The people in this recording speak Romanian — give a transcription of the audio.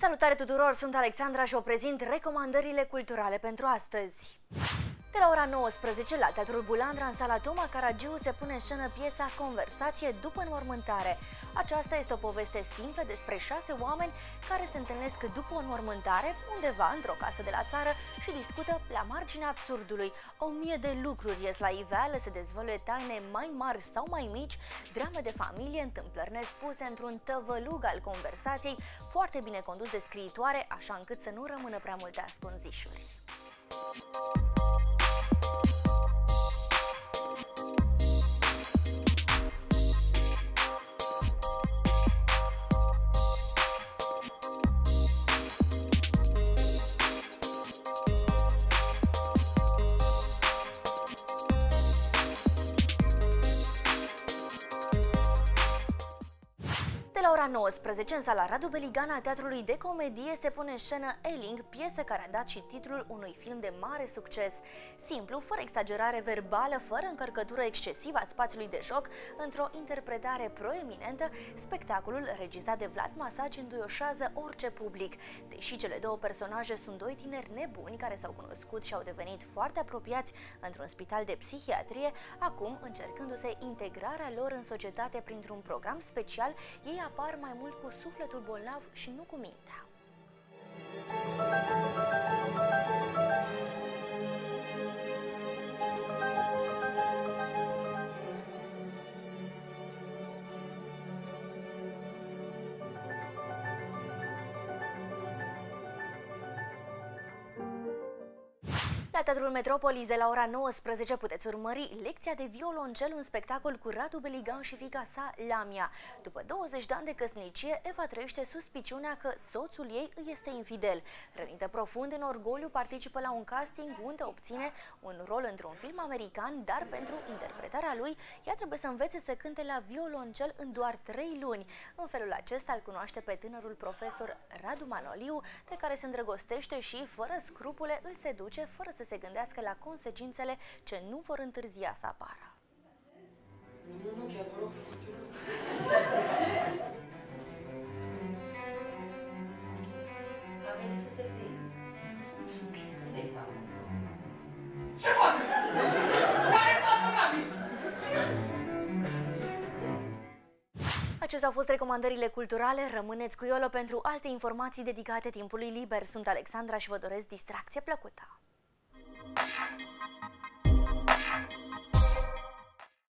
Salutare tuturor, sunt Alexandra și o prezint recomandările culturale pentru astăzi. De la ora 19, la Teatrul Bulandra, în sala Toma Caragiu, se pune în scenă piesa Conversație după înmormântare. Aceasta este o poveste simplă despre șase oameni care se întâlnesc după o înmormântare undeva într-o casă de la țară și discută la marginea absurdului. O mie de lucruri ies la iveală, se dezvăluie taine mai mari sau mai mici, drame de familie, întâmplări nespuse într-un tăvălug al conversației, foarte bine condus de scriitoare, așa încât să nu rămână prea multe ascunzișuri. De la ora 19, în sala Radu Beligana a Teatrului de Comedie se pune în scenă Elling, piesă care a dat și titlul unui film de mare succes. Simplu, fără exagerare verbală, fără încărcătură excesivă a spațiului de joc, într-o interpretare proeminentă, spectacolul regizat de Vlad Masaci înduioșează orice public. Deși cele două personaje sunt doi tineri nebuni care s-au cunoscut și au devenit foarte apropiați într-un spital de psihiatrie, acum, încercându-se integrarea lor în societate printr-un program special, ei apar mai mult cu sufletul bolnav și nu cu mintea. La Teatrul Metropolis de la ora 19 puteți urmări lecția de violoncel, un spectacol cu Radu Beligan și fica sa, Lamia. După 20 de ani de căsnicie, Eva trăiește suspiciunea că soțul ei îi este infidel. Rănită profund în orgoliu, participă la un casting unde obține un rol într-un film american, dar pentru interpretarea lui, ea trebuie să învețe să cânte la violoncel în doar 3 luni. În felul acesta îl cunoaște pe tânărul profesor Radu Manoliu, de care se îndrăgostește și, fără scrupule, îl seduce, fără să se gândească la consecințele ce nu vor întârzia să apară. Nu, nu, chiar vă rog să continui. A venit să te prind. De fapt. Ce fac? Care fac, Gabi? Acestea au fost recomandările culturale. Rămâneți cu Iolo pentru alte informații dedicate timpului liber. Sunt Alexandra și vă doresc distracție plăcută. Thank you.